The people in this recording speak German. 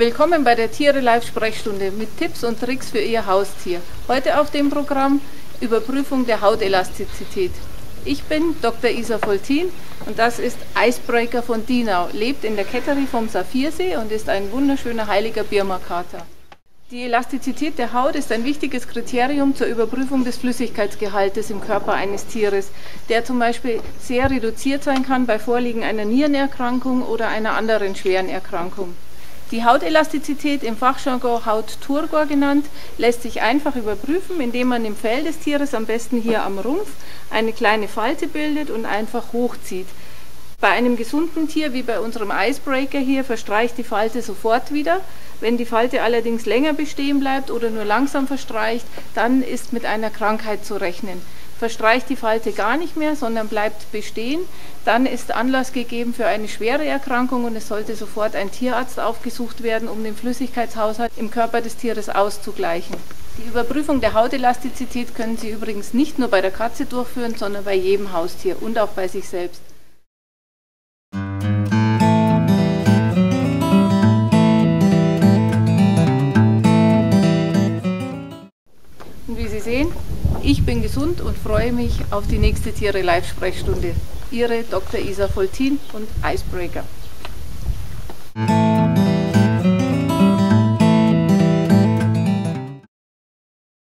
Willkommen bei der Tiere Live Sprechstunde mit Tipps und Tricks für Ihr Haustier. Heute auf dem Programm Überprüfung der Hautelastizität. Ich bin Dr. Isa Voltin und das ist Icebreaker von Dinau, lebt in der Ketterie vom Saphirsee und ist ein wunderschöner heiliger Birmakater. Die Elastizität der Haut ist ein wichtiges Kriterium zur Überprüfung des Flüssigkeitsgehaltes im Körper eines Tieres, der zum Beispiel sehr reduziert sein kann bei Vorliegen einer Nierenerkrankung oder einer anderen schweren Erkrankung. Die Hautelastizität, im Fachjargon Hautturgor genannt, lässt sich einfach überprüfen, indem man im Fell des Tieres, am besten hier am Rumpf, eine kleine Falte bildet und einfach hochzieht. Bei einem gesunden Tier wie bei unserem Icebreaker hier verstreicht die Falte sofort wieder. Wenn die Falte allerdings länger bestehen bleibt oder nur langsam verstreicht, dann ist mit einer Krankheit zu rechnen. Verstreicht die Falte gar nicht mehr, sondern bleibt bestehen, dann ist Anlass gegeben für eine schwere Erkrankung und es sollte sofort ein Tierarzt aufgesucht werden, um den Flüssigkeitshaushalt im Körper des Tieres auszugleichen. Die Überprüfung der Hautelastizität können Sie übrigens nicht nur bei der Katze durchführen, sondern bei jedem Haustier und auch bei sich selbst. Und wie Sie sehen, ich bin gesund und freue mich auf die nächste Tiere Live-Sprechstunde. Ihre Dr. Isa Voltin und Icebreaker.